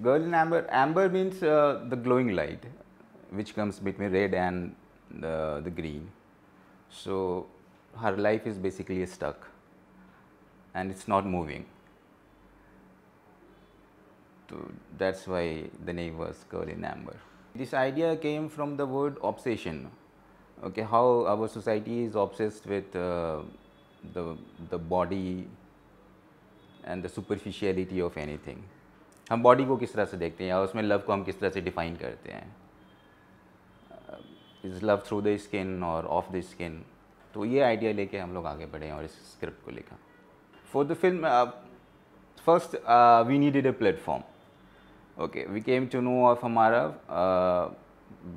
Girl in amber. Amber means uh, the glowing light, which comes between red and the, the green. So her life is basically stuck, and it's not moving. So that's why the name was Girl in Amber. This idea came from the word obsession. Okay, how our society is obsessed with uh, the the body and the superficiality of anything. हम body को किस तरह से देखते हैं या उसमें love को हम किस तरह से डिफाइन करते हैं? Is love through the skin or of the skin तो ये आइडिया लेके हम लोग आगे बढ़े और इस स्क्रिप्ट को लिखा for the film first we needed a platform okay we came to know of हमारा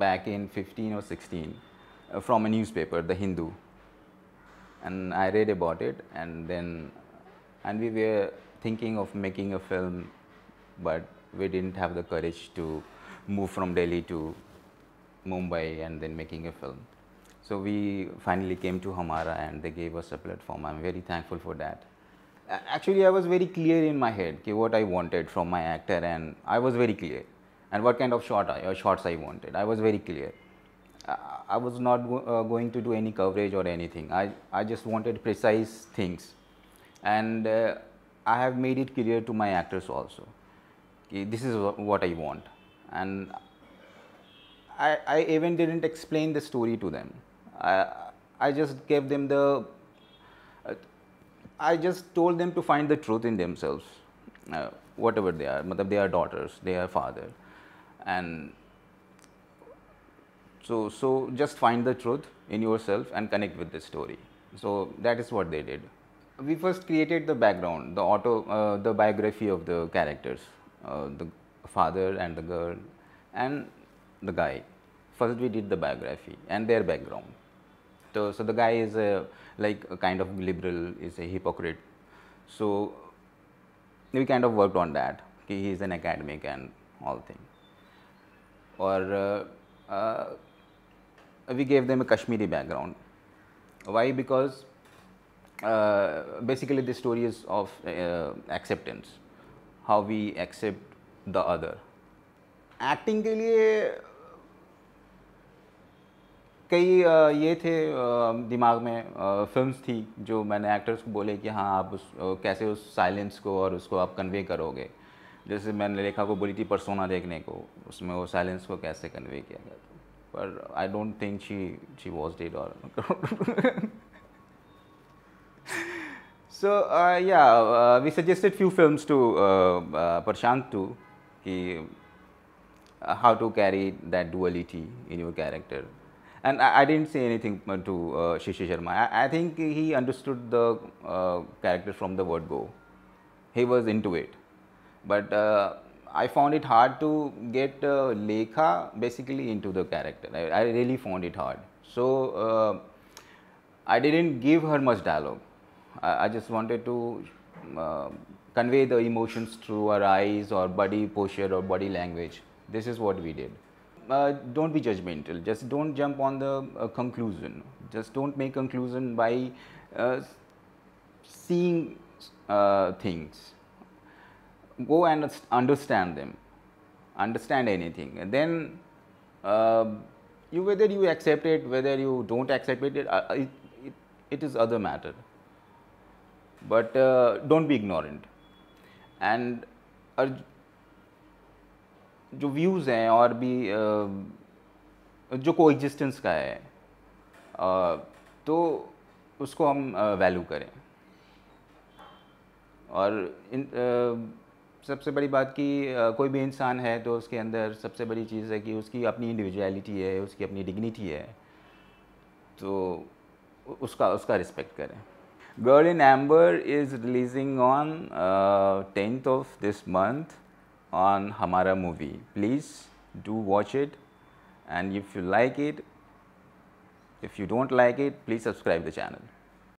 back in fifteen or sixteen from a newspaper the Hindu and I read about it and then and we were thinking of making a film but we didn't have the courage to move from delhi to mumbai and then making a film so we finally came to humara and they gave us a platform i'm very thankful for that actually I was very clear in my head okay, what I wanted from my actor and I was very clear and what kind of shot I, or shots I wanted. I was very clear. I, was not go, uh, going to do any coverage or anything. I, I just wanted precise things and uh, I have made it clear to my actors also. This is what I want and I, I even didn't explain the story to them. I, I just gave them the I just told them to find the truth in themselves, uh, whatever they are. Matlab they are daughters, they are father, and so so just find the truth in yourself and connect with the story. So that is what they did. We first created the background, the auto, uh, the biography of the characters, uh, the father and the girl, and the guy. First we did the biography and their background. So, so the guy is a, like a kind of liberal, is a hypocrite. So we kind of worked on that. He is an academic and all thing. Or uh, uh, we gave them a Kashmiri background. Why? Because uh, basically the story is of uh, acceptance, how we accept the other acting के लिए कई ये थे दिमाग में films थी जो मैंने एक्टर्स को बोले कि हाँ आप उस कैसे उस साइलेंस को और उसको आप कन्वे करोगे। जैसे मैंने लेखा को बोली थी परसोना देखने को उसमें वो साइलेंस को कैसे कन्वे किया गया था पर I don't think she she was dead और so uh, yeah uh, we suggested few films to uh, uh, Prashant too uh, how to carry that duality in your character and I, I didn't say anything uh, to uh, Shishi Sharma. I, I think he understood the character from the word go. He was into it, but I found it hard to get Lekha basically into the character. I, I really found it hard. So I didn't give her much dialogue. I, I just wanted to uh, convey the emotions through our eyes or body posture or body language. This is what we did. Uh, don't be judgmental. Just don't jump on the uh, conclusion. Just don't make conclusion by uh, seeing uh, things. Go and understand them. Understand anything. And then uh, you whether you accept it whether you don't accept it uh, it, it, it is other matter but uh, don't be ignorant. And जो views हैं और भी अ, जो को existence का है अ, तो उसको हम वैल्यू करें. और इन सबसे बड़ी बात कि कोई भी इंसान है तो उसके अंदर सबसे बड़ी चीज़ है कि उसकी अपनी इंडिविजुअलिटी है उसकी अपनी डिग्निटी है तो उसका उसका रिस्पेक्ट करें. Girl in Amber is releasing on uh, 10th of this month on Humara movie. Please do watch it and if you like it, if you don't like it, please subscribe the channel.